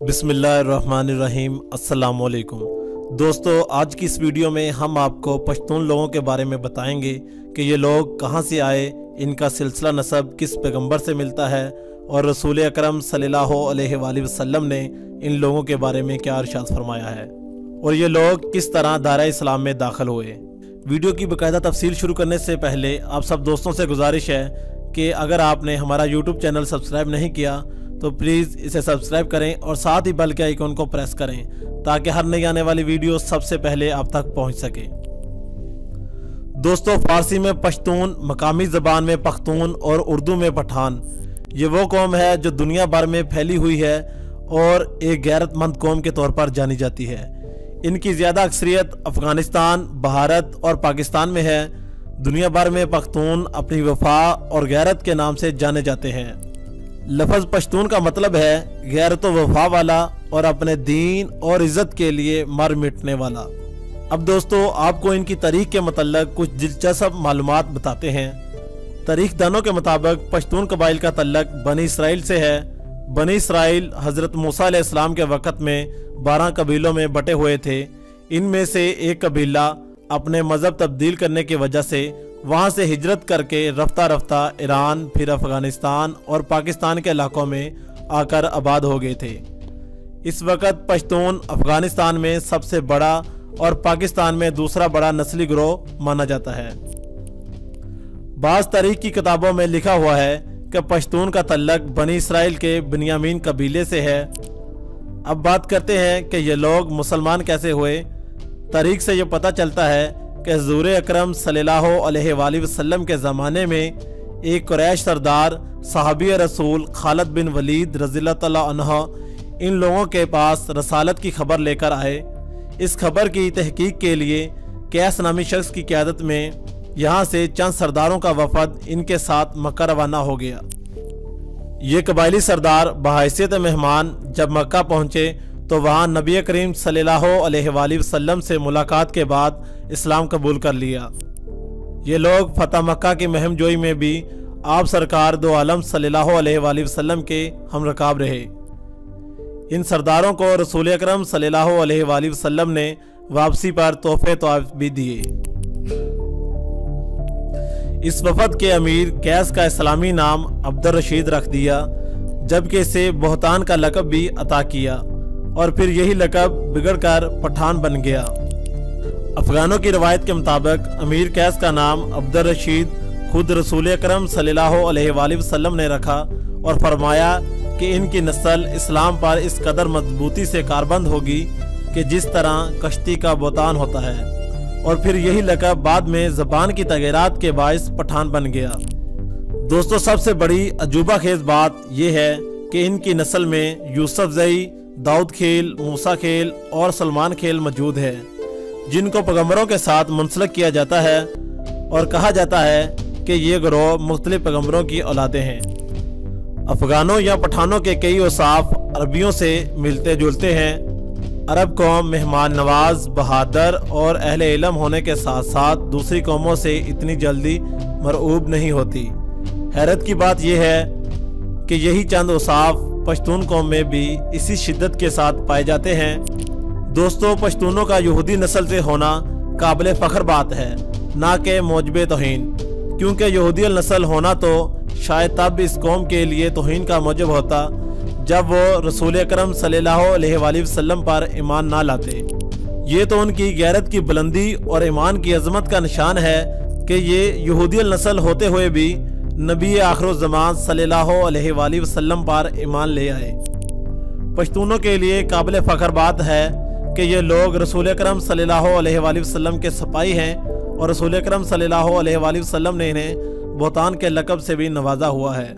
بسم اللہ الرحمن الرحیم، السلام علیکم۔ دوستو، آج کی اس ویڈیو میں ہم آپ کو پشتون لوگوں کے بارے میں بتائیں گے کہ یہ لوگ کہاں سے آئے، ان کا سلسلہ نصب کس پیغمبر سے ملتا ہے، اور رسول اکرم صلی اللہ علیہ وآلہ وسلم نے ان لوگوں کے بارے میں کیا ارشاد فرمایا ہے، اور یہ لوگ کس طرح دائرہ اسلام میں داخل ہوئے۔ ویڈیو کی باقاعدہ تفصیل شروع کرنے سے پہلے آپ سب دوستوں سے گزارش ہے کہ اگر آپ نے ہمارا یوٹیوب چینل سبسکرائب نہیں کیا تو پلیز اسے سبسکرائب کریں اور ساتھ ہی بل کے آئیکن کو پریس کریں تاکہ ہر نئی آنے والی ویڈیو سب سے پہلے آپ تک پہنچ سکے۔ دوستو، فارسی میں پشتون، مقامی زبان میں پختون اور اردو میں پٹھان، یہ وہ قوم ہے جو دنیا بھر میں پھیلی ہوئی ہے اور ایک غیرت مند قوم کے طور پر جانی جاتی ہے۔ ان کی زیادہ اکثریت افغانستان، بھارت اور پاکستان میں ہے۔ دنیا بھر میں پختون اپنی وفا اور غیرت کے نام سے جانے جاتے ہیں۔ لفظ پشتون کا مطلب ہے غیرت و وفا والا اور اپنے دین اور عزت کے لیے مر مٹنے والا۔ اب دوستو، آپ کو ان کی تاریخ کے متعلق کچھ دلچسپ معلومات بتاتے ہیں۔ تاریخ دانوں کے مطابق پشتون قبائل کا تعلق بنی اسرائیل سے ہے۔ بنی اسرائیل حضرت موسیٰ علیہ السلام کے وقت میں بارہ قبیلوں میں بٹے ہوئے تھے۔ ان میں سے ایک قبیلہ اپنے مذہب تبدیل کرنے کی وجہ سے وہاں سے ہجرت کر کے رفتہ رفتہ ایران، پھر افغانستان اور پاکستان کے علاقوں میں آ کر آباد ہو گئے تھے۔ اس وقت پشتون افغانستان میں سب سے بڑا اور پاکستان میں دوسرا بڑا نسلی گروہ مانا جاتا ہے۔ بعض تاریخ کی کتابوں میں لکھا ہوا ہے کہ پشتون کا تعلق بنی اسرائیل کے بنیامین قبیلے سے ہے۔ اب بات کرتے ہیں کہ یہ لوگ مسلمان کیسے ہوئے۔ تاریخ سے یہ پتہ چلتا ہے کہ حضور اکرم صلی اللہ علیہ وآلہ وسلم کے زمانے میں ایک قریش سردار صحابی رسول خالد بن ولید رضی اللہ تعالیٰ عنہ ان لوگوں کے پاس رسالت کی خبر لے کر آئے۔ اس خبر کی تحقیق کے لیے کیس نامی شخص کی قیادت میں یہاں سے چند سرداروں کا وفد ان کے ساتھ مکہ روانہ ہو گیا۔ یہ قبائلی سردار بحیثیت مہمان جب مکہ پہنچے تو وہاں نبی کریم صلی اللہ علیہ وآلہ وسلم سے ملاقات کے بعد اسلام قبول کر لیا۔ یہ لوگ فتح مکہ کی مہم جوئی میں بھی آپ سرکار دو عالم صلی اللہ علیہ وآلہ وسلم کے ہم رکاب رہے۔ ان سرداروں کو رسول اکرم صلی اللہ علیہ وآلہ وسلم نے واپسی پر تحفے طوائف بھی دیے۔ اس وفد کے امیر کیس کا اسلامی نام عبد الرشید رکھ دیا، جبکہ اسے بہتان کا لقب بھی عطا کیا۔ اور پھر یہی لقب بگڑ کر پٹھان بن گیا۔ افغانوں کی روایت کے مطابق امیر کیس کا نام عبد الرشید خود رسول اکرم صلی اللہ علیہ وآلہ وسلم نے رکھا اور فرمایا کہ ان کی نسل اسلام پر اس قدر مضبوطی سے کاربند ہوگی کہ جس طرح کشتی کا بوتان ہوتا ہے۔ اور پھر یہی لقب بعد میں زبان کی تغیرات کے باعث پٹھان بن گیا۔ دوستو، سب سے بڑی عجوبہ خیز بات یہ ہے کہ ان کی نسل میں یوسف زئی داؤد کھیل، موسیٰ کھیل اور سلمان کھیل موجود ہے جن کو پیغمبروں کے ساتھ منسلک کیا جاتا ہے اور کہا جاتا ہے کہ یہ گروہ مختلف پیغمبروں کی اولادیں ہیں۔ افغانوں یا پٹھانوں کے کئی اوصاف عربیوں سے ملتے جلتے ہیں۔ عرب قوم مہمان نواز، بہادر اور اہل علم ہونے کے ساتھ ساتھ دوسری قوموں سے اتنی جلدی مرعوب نہیں ہوتی۔ حیرت کی بات یہ ہے کہ یہی چند اوصاف پشتون قوم میں بھی اسی شدت کے ساتھ پائے جاتے ہیں۔ دوستو، پشتونوں کا یہودی نسل سے ہونا قابل فخر بات ہے، نہ کہ موجب توہین۔ کیونکہ یہودی نسل ہونا تو شاید تب اس قوم کے لیے توہین کا موجب ہوتا، جب وہ رسول اکرم صلی اللہ علیہ وآلہ وسلم پر ایمان نہ لاتے۔ یہ تو ان کی غیرت کی بلندی اور ایمان کی عظمت کا نشان ہے کہ یہ یہودی نسل ہوتے ہوئے بھی نبی آخر و زمان صلی اللہ علیہ وآلہ وسلم پر ایمان لے آئے۔ پشتونوں کے لیے قابل فخر بات ہے کہ یہ لوگ رسول اکرم صلی اللہ علیہ وآلہ وسلم کے سپاہی ہیں اور رسول اکرم صلی اللہ علیہ وآلہ وسلم نے انہیں بہتان کے لقب سے بھی نوازا ہوا ہے۔